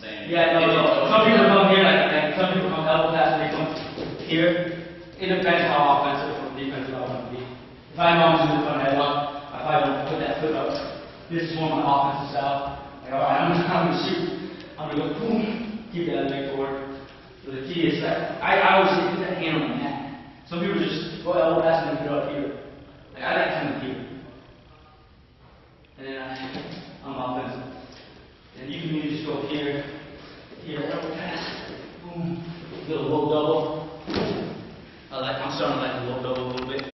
Saying. Yeah, no, no, some people come here, like, like, some people come elbow pass, and they come here. It depends how offensive or defensive I want to be. If I I'm just gonna put my head up, I don't put that foot up. This is more my offensive style. Like, all right, I'm I'm gonna shoot. I'm gonna go boom, keep that leg forward. So the key is that, I, I always say, put that hand on the mat. Some people just go elbow pass and put it up here. Like, I like coming here. And then I, I'm offensive here, here, double pass, boom, do a low double. I like, I'm starting to like a low double.